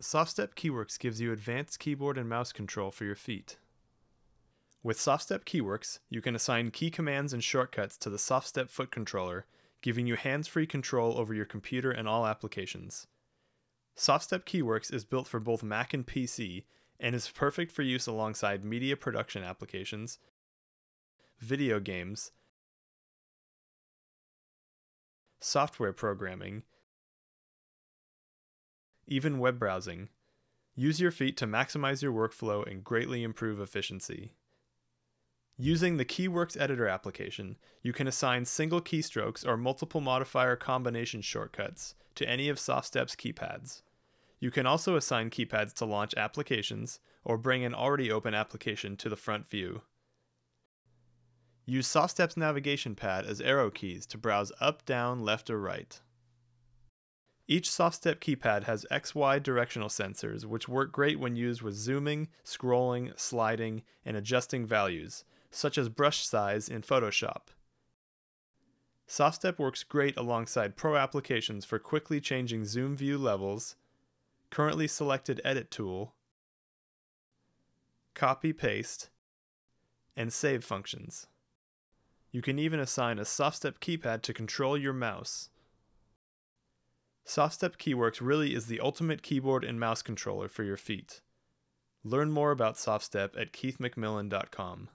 SoftStep KeyWorx gives you advanced keyboard and mouse control for your feet. With SoftStep KeyWorx, you can assign key commands and shortcuts to the SoftStep foot controller, giving you hands-free control over your computer and all applications. SoftStep KeyWorx is built for both Mac and PC and is perfect for use alongside media production applications, video games, software programming, even web browsing. Use your feet to maximize your workflow and greatly improve efficiency. Using the KeyWorx Editor application, you can assign single keystrokes or multiple modifier combination shortcuts to any of SoftStep's keypads. You can also assign keypads to launch applications or bring an already open application to the front view. Use SoftStep's navigation pad as arrow keys to browse up, down, left, or right. Each SoftStep keypad has XY directional sensors, which work great when used with zooming, scrolling, sliding, and adjusting values, such as brush size in Photoshop. SoftStep works great alongside Pro applications for quickly changing zoom view levels, currently selected edit tool, copy paste, and save functions. You can even assign a SoftStep keypad to control your mouse. SoftStep KeyWorx really is the ultimate keyboard and mouse controller for your feet. Learn more about SoftStep at keithmcmillen.com.